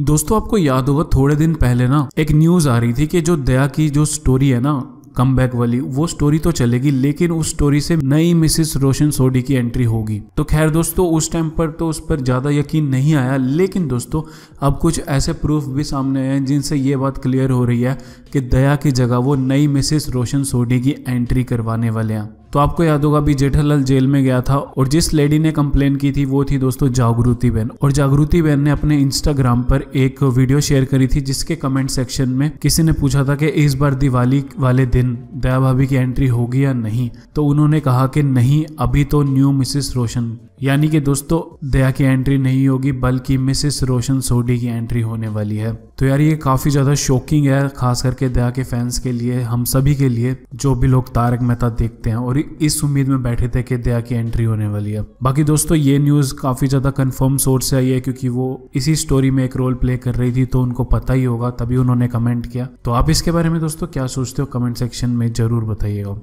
दोस्तों, आपको याद होगा, थोड़े दिन पहले ना एक न्यूज़ आ रही थी कि जो दया की जो स्टोरी है ना कम बैक वाली, वो स्टोरी तो चलेगी, लेकिन उस स्टोरी से नई मिसिस रोशन सोडी की एंट्री होगी। तो खैर दोस्तों, उस टाइम पर तो उस पर ज़्यादा यकीन नहीं आया, लेकिन दोस्तों, अब कुछ ऐसे प्रूफ भी सामने आए हैं, जिनसे ये बात क्लियर हो रही है कि दया की जगह वो नई मिसिस रोशन सोडी की एंट्री करवाने वाले हैं। तो आपको याद होगा, अभी जेठालाल जेल में गया था और जिस लेडी ने कंप्लेन की थी, वो थी दोस्तों जागृति बहन और जागृति बहन ने अपने इंस्टाग्राम पर एक वीडियो शेयर करी थी, जिसके कमेंट सेक्शन में किसी ने पूछा था कि इस बार दिवाली वाले दिन दया भाभी की एंट्री होगी या नहीं? तो उन्होंने कहा कि नहीं, अभी तो न्यू मिसिस रोशन। यानी कि दोस्तों, दया की एंट्री नहीं होगी, बल्कि मिसिस रोशन सोडी की एंट्री होने वाली है। तो यार ये काफ़ी ज़्यादा शॉकिंग है, खास करके दया के फैंस के लिए, हम सभी के लिए, जो भी लोग तारक मेहता देखते हैं और इस उम्मीद में बैठे थे कि दया की एंट्री होने वाली है। बाकी दोस्तों, ये न्यूज़ काफ़ी ज़्यादा कंफर्म सोर्स से आई है क्योंकि वो इसी स्टोरी में एक रोल प्ले कर रही थी तो उनको पता ही होगा, तभी उन्होंने कमेंट किया। तो आप इसके बारे में दोस्तों क्या सोचते हो? कमेंट सेक्शन में ज़रूर बताइएगा।